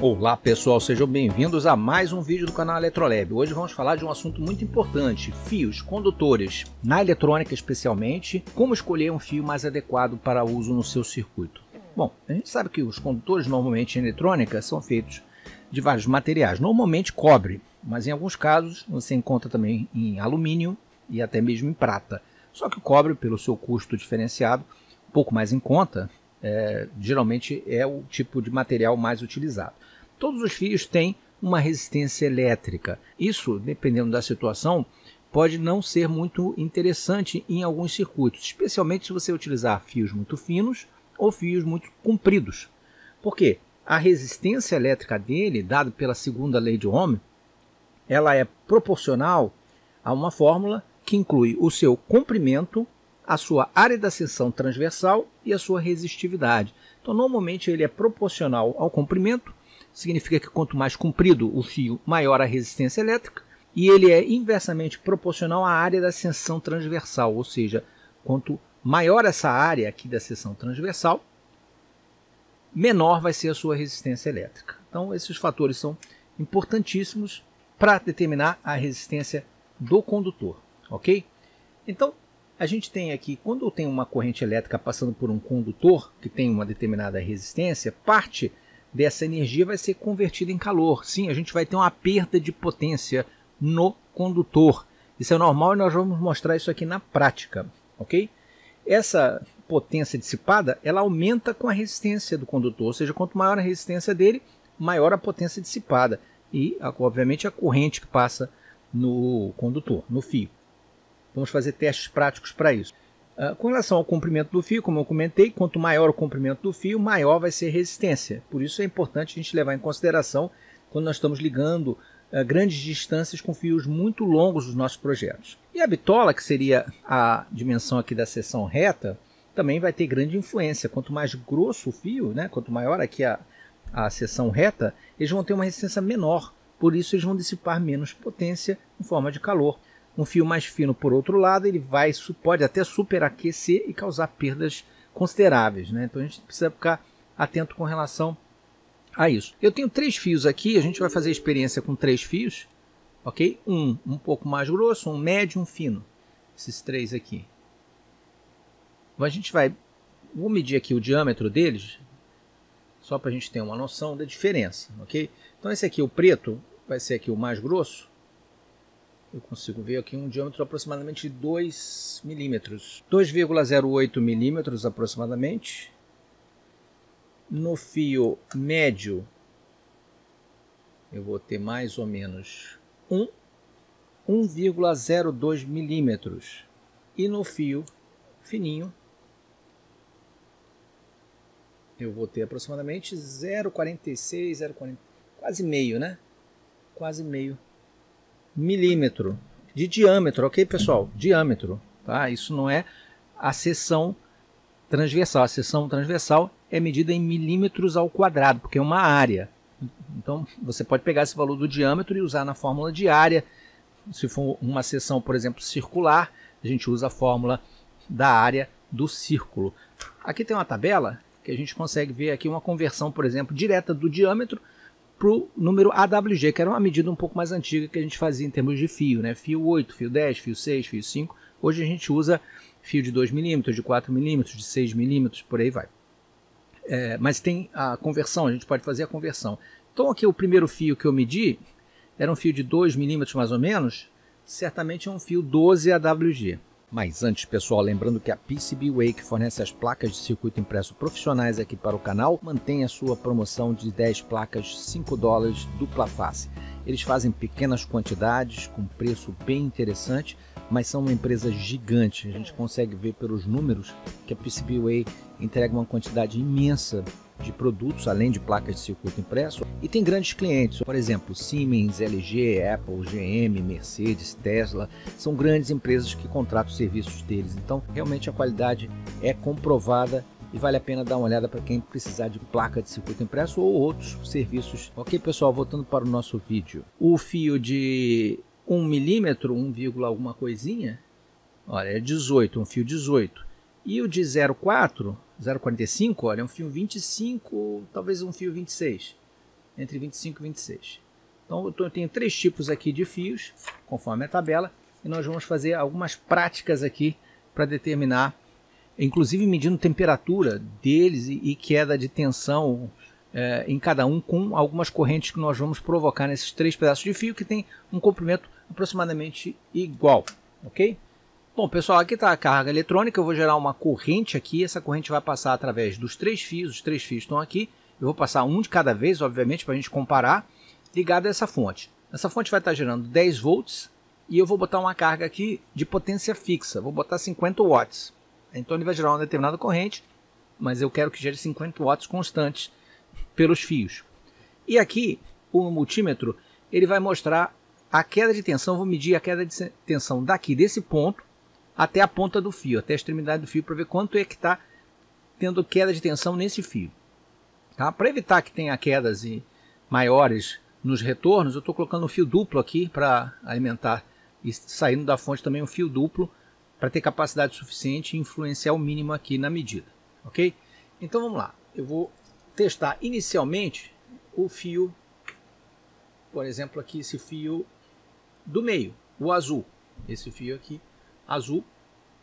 Olá pessoal, sejam bem-vindos a mais um vídeo do canal Eletrolab. Hoje vamos falar de um assunto muito importante, fios condutores, na eletrônica especialmente, como escolher um fio mais adequado para uso no seu circuito. Bom, a gente sabe que os condutores normalmente em eletrônica são feitos de vários materiais, normalmente cobre, mas em alguns casos você encontra também em alumínio e até mesmo em prata. Só que o cobre, pelo seu custo diferenciado, um pouco mais em conta, é, geralmente é o tipo de material mais utilizado. Todos os fios têm uma resistência elétrica. Isso, dependendo da situação, pode não ser muito interessante em alguns circuitos, especialmente se você utilizar fios muito finos ou fios muito compridos. Por quê? A resistência elétrica dele, dada pela segunda lei de Ohm, ela é proporcional a uma fórmula que inclui o seu comprimento, a sua área da seção transversal e a sua resistividade. Então, normalmente ele é proporcional ao comprimento significa que quanto mais comprido o fio, maior a resistência elétrica, e ele é inversamente proporcional à área da seção transversal, ou seja, quanto maior essa área aqui da seção transversal, menor vai ser a sua resistência elétrica. Então, esses fatores são importantíssimos para determinar a resistência do condutor, ok? Então, a gente tem aqui, quando tem uma corrente elétrica passando por um condutor que tem uma determinada resistência, parte dessa energia vai ser convertida em calor. Sim, a gente vai ter uma perda de potência no condutor. Isso é normal e nós vamos mostrar isso aqui na prática, ok? Essa potência dissipada, ela aumenta com a resistência do condutor, ou seja, quanto maior a resistência dele, maior a potência dissipada e, obviamente, a corrente que passa no condutor, no fio. Vamos fazer testes práticos para isso. Uh, com relação ao comprimento do fio, como eu comentei, quanto maior o comprimento do fio, maior vai ser a resistência. Por isso é importante a gente levar em consideração quando nós estamos ligando uh, grandes distâncias com fios muito longos dos nossos projetos. E a bitola, que seria a dimensão aqui da seção reta, também vai ter grande influência. Quanto mais grosso o fio, né, quanto maior aqui a, a seção reta, eles vão ter uma resistência menor. Por isso eles vão dissipar menos potência em forma de calor. Um fio mais fino, por outro lado, ele vai pode até superaquecer e causar perdas consideráveis. Né? Então a gente precisa ficar atento com relação a isso. Eu tenho três fios aqui, a gente vai fazer a experiência com três fios. ok? Um um pouco mais grosso, um médio, um fino. Esses três aqui. A gente vai vou medir aqui o diâmetro deles, só para a gente ter uma noção da diferença, ok? Então esse aqui, o preto, vai ser aqui o mais grosso, eu consigo ver aqui um diâmetro aproximadamente de 2 milímetros, 2,08 milímetros aproximadamente. No fio médio, eu vou ter mais ou menos 1, 1,02 milímetros. E no fio fininho, eu vou ter aproximadamente 0,46, 0,40, quase meio, né? Quase meio milímetro de diâmetro, ok, pessoal? Diâmetro, tá? Isso não é a seção transversal. A seção transversal é medida em milímetros ao quadrado, porque é uma área. Então, você pode pegar esse valor do diâmetro e usar na fórmula de área. Se for uma seção, por exemplo, circular, a gente usa a fórmula da área do círculo. Aqui tem uma tabela que a gente consegue ver aqui uma conversão, por exemplo, direta do diâmetro para o número AWG, que era uma medida um pouco mais antiga que a gente fazia em termos de fio, né? Fio 8, fio 10, fio 6, fio 5. Hoje a gente usa fio de 2 milímetros, de 4 milímetros, de 6 milímetros, por aí vai. É, mas tem a conversão, a gente pode fazer a conversão. Então aqui o primeiro fio que eu medi era um fio de 2 milímetros mais ou menos, certamente é um fio 12 AWG. Mas antes, pessoal, lembrando que a PCBWay, que fornece as placas de circuito impresso profissionais aqui para o canal, mantém a sua promoção de 10 placas 5 dólares dupla face. Eles fazem pequenas quantidades com preço bem interessante, mas são uma empresa gigante. A gente consegue ver pelos números que a PCBWay entrega uma quantidade imensa de produtos, além de placas de circuito impresso, e tem grandes clientes, por exemplo, Siemens, LG, Apple, GM, Mercedes, Tesla, são grandes empresas que contratam os serviços deles. Então, realmente a qualidade é comprovada e vale a pena dar uma olhada para quem precisar de placa de circuito impresso ou outros serviços. Ok, pessoal, voltando para o nosso vídeo. O fio de 1 milímetro, 1, alguma coisinha, olha, é 18, um fio 18. E o de 0,4 0,45, olha, é um fio 25, talvez um fio 26. entre 25 e 26. Então eu tenho três tipos aqui de fios, conforme a tabela, e nós vamos fazer algumas práticas aqui para determinar, inclusive medindo temperatura deles e, queda de tensão é, em cada um com algumas correntes que nós vamos provocar nesses três pedaços de fio que tem um comprimento aproximadamente igual, ok? Bom, pessoal, aqui está a carga eletrônica. Eu vou gerar uma corrente aqui. Essa corrente vai passar através dos três fios. Os três fios estão aqui. Eu vou passar um de cada vez, obviamente, para a gente comparar, ligado a essa fonte. Essa fonte vai estar gerando 10 volts e eu vou botar uma carga aqui de potência fixa. Vou botar 50 watts. Então ele vai gerar uma determinada corrente, mas eu quero que gere 50 watts constantes pelos fios. E aqui o multímetro ele vai mostrar a queda de tensão. Vou medir a queda de tensão daqui desse ponto até a ponta do fio, até a extremidade do fio, para ver quanto é que está tendo queda de tensão nesse fio. Tá? Para evitar que tenha quedas maiores nos retornos, eu estou colocando um fio duplo aqui para alimentar e saindo da fonte também um fio duplo para ter capacidade suficiente e influenciar o mínimo aqui na medida. Ok? Então vamos lá. Eu vou testar inicialmente o fio, por exemplo, aqui esse fio do meio, o azul. Esse fio aqui azul.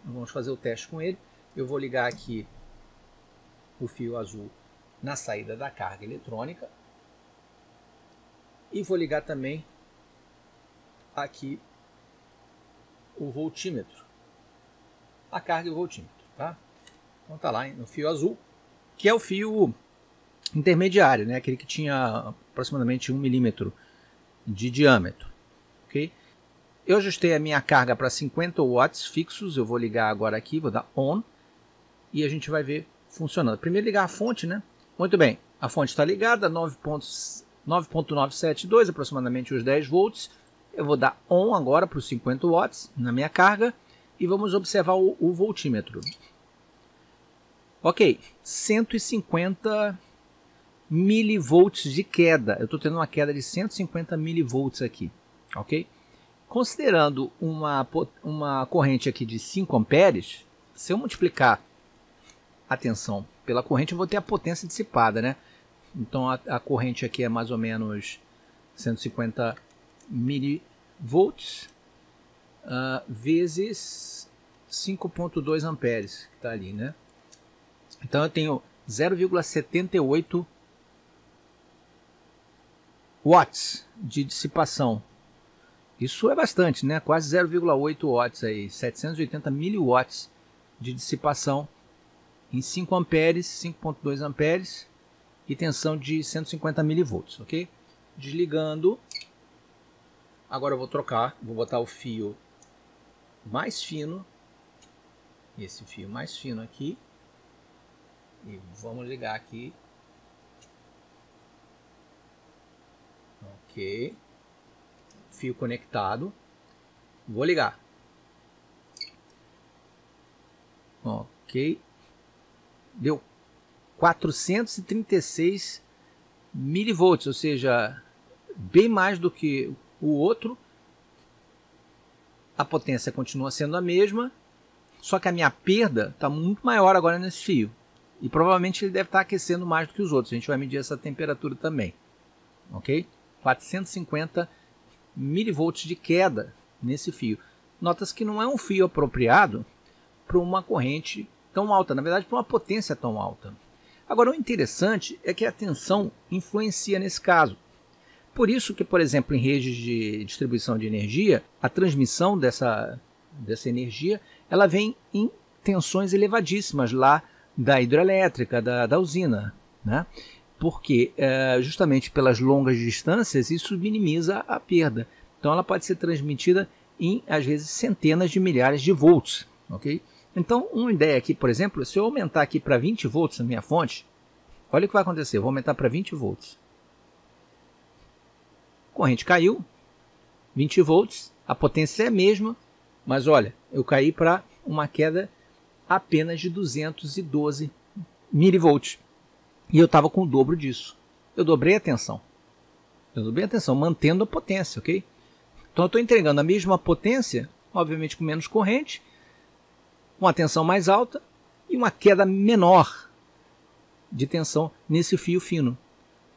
Vamos fazer o teste com ele. Eu vou ligar aqui o fio azul na saída da carga eletrônica. E vou ligar também aqui o voltímetro. A carga e o voltímetro, tá? Então tá lá no fio azul, que é o fio intermediário, né? Aquele que tinha aproximadamente um milímetro de diâmetro, ok? Eu ajustei a minha carga para 50 watts fixos. Eu vou ligar agora aqui, vou dar on e a gente vai ver funcionando. Primeiro ligar a fonte, né? Muito bem, a fonte está ligada, 9.972, aproximadamente os 10 volts. Eu vou dar on agora para os 50 watts na minha carga e vamos observar o, o voltímetro. Ok, 150 milivolts de queda. Eu estou tendo uma queda de 150 milivolts aqui, ok? Considerando uma, uma corrente aqui de 5 amperes, se eu multiplicar a tensão pela corrente, eu vou ter a potência dissipada, né? Então a, a corrente aqui é mais ou menos 150 milivolts uh, vezes 5.2 amperes, que está ali, né? Então eu tenho 0,78 watts de dissipação isso é bastante, né? Quase 0,8 watts aí, 780 miliwatts de dissipação em 5 amperes, 5.2 amperes e tensão de 150 milivolts, ok? Desligando. Agora eu vou trocar, vou botar o fio mais fino, esse fio mais fino aqui, e vamos ligar aqui. Ok fio conectado. Vou ligar. Ok. Deu 436 milivolts, ou seja, bem mais do que o outro. A potência continua sendo a mesma, só que a minha perda está muito maior agora nesse fio. E provavelmente ele deve estar tá aquecendo mais do que os outros. A gente vai medir essa temperatura também. Ok? 450 milivolts de queda nesse fio. Notas que não é um fio apropriado para uma corrente tão alta, na verdade, para uma potência tão alta. Agora, o interessante é que a tensão influencia nesse caso. Por isso que, por exemplo, em redes de distribuição de energia, a transmissão dessa, dessa energia ela vem em tensões elevadíssimas lá da hidrelétrica, da, da usina. Né? Porque é, justamente pelas longas distâncias isso minimiza a perda. Então ela pode ser transmitida em às vezes centenas de milhares de volts, ok? Então uma ideia aqui, por exemplo, se eu aumentar aqui para 20 volts na minha fonte, olha o que vai acontecer. Eu vou aumentar para 20 volts. Corrente caiu, 20 volts, a potência é a mesma, mas olha, eu caí para uma queda apenas de 212 milivolts. E eu estava com o dobro disso. Eu dobrei a tensão. Eu dobrei a tensão, mantendo a potência, ok? Então eu estou entregando a mesma potência, obviamente com menos corrente, uma tensão mais alta e uma queda menor de tensão nesse fio fino.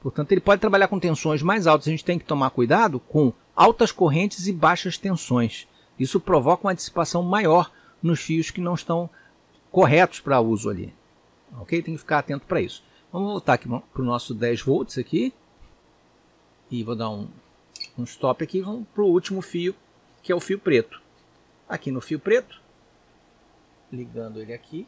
Portanto, ele pode trabalhar com tensões mais altas. A gente tem que tomar cuidado com altas correntes e baixas tensões. Isso provoca uma dissipação maior nos fios que não estão corretos para uso ali. Ok? Tem que ficar atento para isso. Vamos voltar aqui para o nosso 10 volts aqui. E vou dar um, um stop aqui. Vamos para o último fio, que é o fio preto. Aqui no fio preto, ligando ele aqui.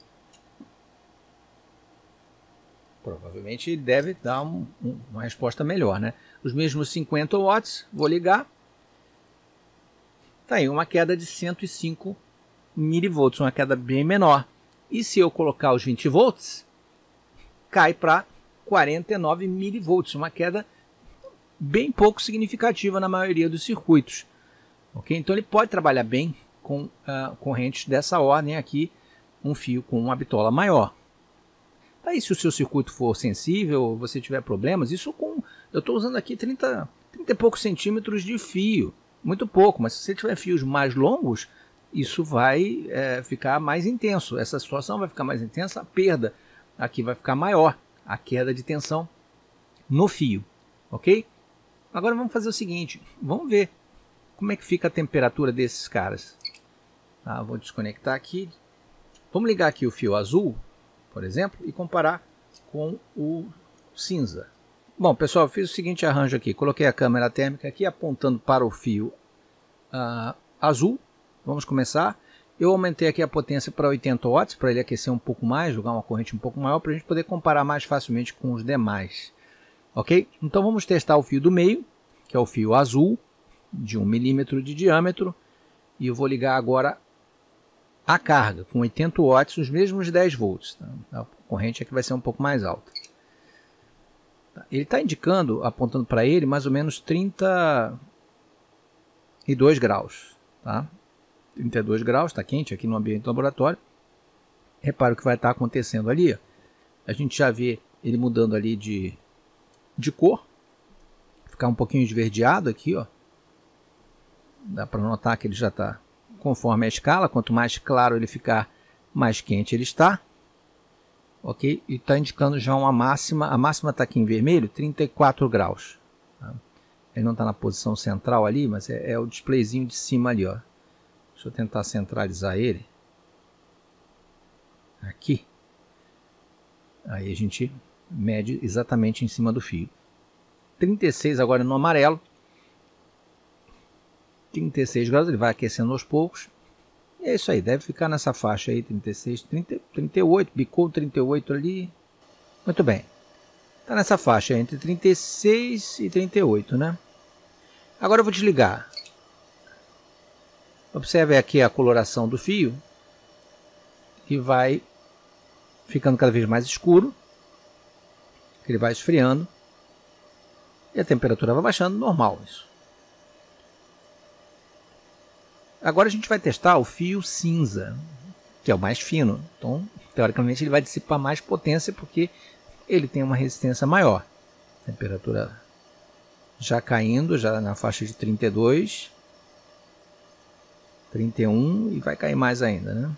Provavelmente ele deve dar um, um, uma resposta melhor, né? Os mesmos 50 watts, vou ligar. Tá aí uma queda de 105 milivolts, uma queda bem menor. E se eu colocar os 20 volts, cai para 49 milivolts, uma queda bem pouco significativa na maioria dos circuitos. Okay? Então ele pode trabalhar bem com uh, correntes dessa ordem aqui, um fio com uma bitola maior. Aí se o seu circuito for sensível, você tiver problemas, isso com. Eu estou usando aqui 30, 30 e poucos centímetros de fio. Muito pouco, mas se você tiver fios mais longos, isso vai é, ficar mais intenso. Essa situação vai ficar mais intensa, a perda aqui vai ficar maior, a queda de tensão no fio, ok? Agora vamos fazer o seguinte, vamos ver como é que fica a temperatura desses caras. Tá, vou desconectar aqui. Vamos ligar aqui o fio azul, por exemplo, e comparar com o cinza. Bom, pessoal, fiz o seguinte arranjo aqui. Coloquei a câmera térmica aqui apontando para o fio uh, azul. Vamos começar. Eu aumentei aqui a potência para 80 watts, para ele aquecer um pouco mais, jogar uma corrente um pouco maior, para a gente poder comparar mais facilmente com os demais. Ok? Então vamos testar o fio do meio, que é o fio azul, de 1 milímetro de diâmetro. E eu vou ligar agora a carga, com 80 watts, os mesmos 10 volts. Tá? A corrente aqui vai ser um pouco mais alta. Tá? Ele está indicando, apontando para ele, mais ou menos 32 graus. Tá? 32 graus, está quente aqui no ambiente do laboratório. Repara o que vai estar tá acontecendo ali. A gente já vê ele mudando ali de, de cor. Ficar um pouquinho esverdeado aqui, ó. Dá para notar que ele já está conforme a escala. Quanto mais claro ele ficar, mais quente ele está. Ok? E está indicando já uma máxima. A máxima está aqui em vermelho, 34 graus. Tá? Ele não está na posição central ali, mas é, é o displayzinho de cima ali, ó. Deixa eu tentar centralizar ele. Aqui. Aí a gente mede exatamente em cima do fio. 36 agora no amarelo. 36 graus, ele vai aquecendo aos poucos. E é isso aí, deve ficar nessa faixa aí, 36, 30, 38, bicou 38 ali. Muito bem. Está nessa faixa entre 36 e 38, né? Agora eu vou desligar. Observe aqui a coloração do fio, que vai ficando cada vez mais escuro, ele vai esfriando e a temperatura vai baixando, normal isso. Agora a gente vai testar o fio cinza, que é o mais fino. Então, teoricamente, ele vai dissipar mais potência porque ele tem uma resistência maior. Temperatura já caindo, já na faixa de 32. 31 e vai cair mais ainda, né?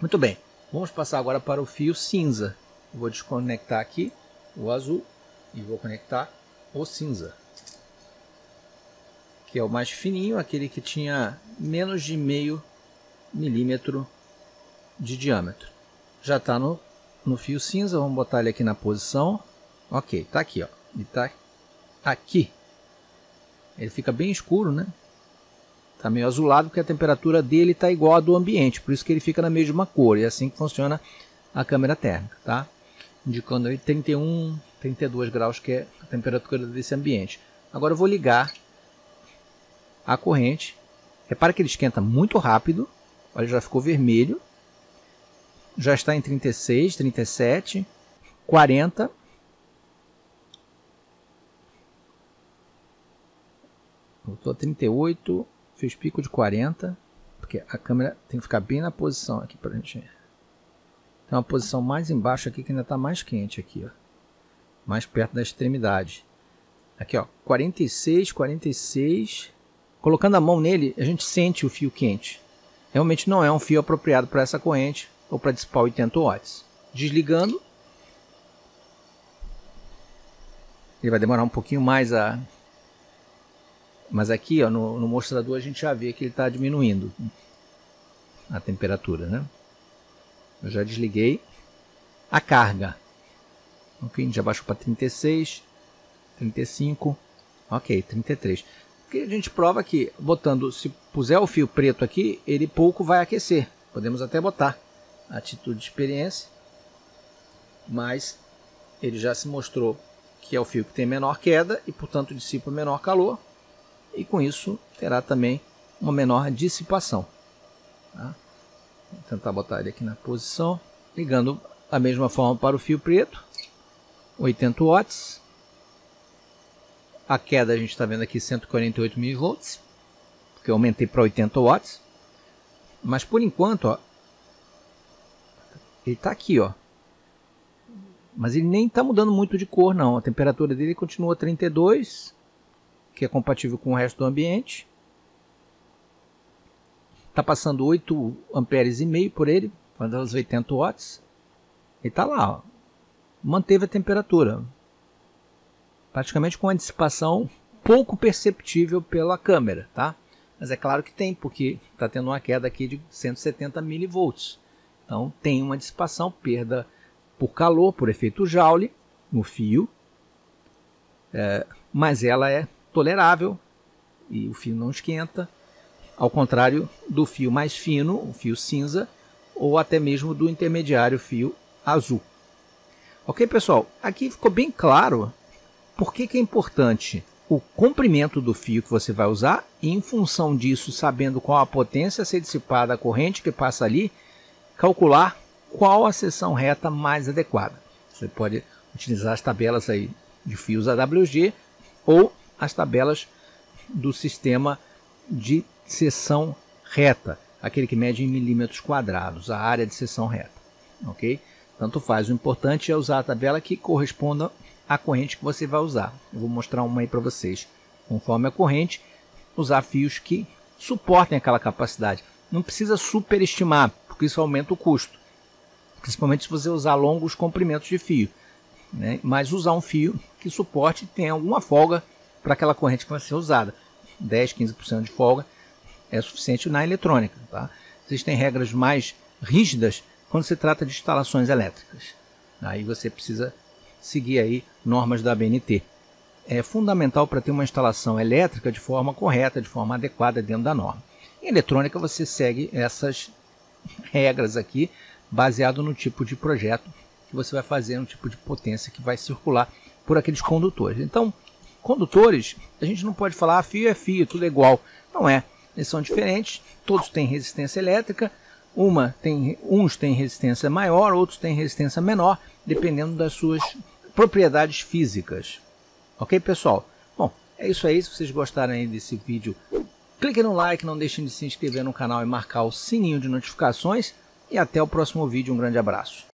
Muito bem, vamos passar agora para o fio cinza. Vou desconectar aqui o azul e vou conectar o cinza, que é o mais fininho, aquele que tinha menos de meio milímetro de diâmetro. Já está no, no fio cinza, vamos botar ele aqui na posição. Ok, está aqui, ó. Ele está aqui. Ele fica bem escuro, né? Está meio azulado porque a temperatura dele está igual à do ambiente, por isso que ele fica na mesma cor. E é assim que funciona a câmera térmica, tá? Indicando aí 31, 32 graus que é a temperatura desse ambiente. Agora eu vou ligar a corrente. Repara que ele esquenta muito rápido. Olha, já ficou vermelho. Já está em 36, 37, 40. Voltou a 38, Fiz pico de 40, porque a câmera tem que ficar bem na posição aqui para a gente. Tem uma posição mais embaixo aqui que ainda está mais quente aqui, ó. mais perto da extremidade. Aqui, ó, 46, 46. Colocando a mão nele, a gente sente o fio quente. Realmente não é um fio apropriado para essa corrente ou para dissipar 80 watts. Desligando. ele vai demorar um pouquinho mais a... Mas aqui ó, no, no mostrador a gente já vê que ele está diminuindo a temperatura, né? Eu já desliguei a carga. Ok, já baixou para 36, 35, ok, 33. Porque a gente prova que botando, se puser o fio preto aqui, ele pouco vai aquecer. Podemos até botar atitude de experiência, mas ele já se mostrou que é o fio que tem menor queda e, portanto, dissipa menor calor, e com isso terá também uma menor dissipação. Tá? Vou tentar botar ele aqui na posição, ligando da mesma forma para o fio preto, 80 watts. A queda a gente está vendo aqui 148 mV, porque eu aumentei para 80 watts. Mas por enquanto, ó, ele está aqui, ó. Mas ele nem está mudando muito de cor, não. A temperatura dele continua 32, que é compatível com o resto do ambiente. Está passando 8 amperes e meio por ele, quando os 80 watts. Ele está lá, ó. manteve a temperatura. Praticamente com uma dissipação pouco perceptível pela câmera, tá? Mas é claro que tem, porque está tendo uma queda aqui de 170 milivolts. Então tem uma dissipação, perda por calor, por efeito Joule no fio, é, mas ela é tolerável e o fio não esquenta, ao contrário do fio mais fino, o fio cinza, ou até mesmo do intermediário fio azul. Ok, pessoal? Aqui ficou bem claro por que, que é importante o comprimento do fio que você vai usar e, em função disso, sabendo qual a potência a ser dissipada, a corrente que passa ali, calcular qual a seção reta mais adequada. Você pode utilizar as tabelas aí de fios AWG ou as tabelas do sistema de seção reta, aquele que mede em milímetros quadrados, a área de seção reta. Ok? Tanto faz, o importante é usar a tabela que corresponda à corrente que você vai usar. Eu vou mostrar uma aí para vocês. Conforme a corrente, usar fios que suportem aquela capacidade. Não precisa superestimar, porque isso aumenta o custo. Principalmente se você usar longos comprimentos de fio. Né? Mas usar um fio que suporte e tenha alguma folga para aquela corrente que vai ser usada. 10, 15% de folga é suficiente na eletrônica. Tá? Existem regras mais rígidas quando se trata de instalações elétricas. Aí você precisa seguir aí normas da ABNT. É fundamental para ter uma instalação elétrica de forma correta, de forma adequada dentro da norma. Em eletrônica você segue essas regras aqui, baseado no tipo de projeto que você vai fazer, no tipo de potência que vai circular por aqueles condutores. Então, condutores, a gente não pode falar ah, fio é fio, tudo é igual. Não é. Eles são diferentes, todos têm resistência elétrica, uma tem, uns têm resistência maior, outros têm resistência menor, dependendo das suas propriedades físicas. Ok, pessoal? Bom, é isso aí. Se vocês gostaram desse vídeo, clique no like, não deixem de se inscrever no canal e marcar o sininho de notificações. E até o próximo vídeo. Um grande abraço.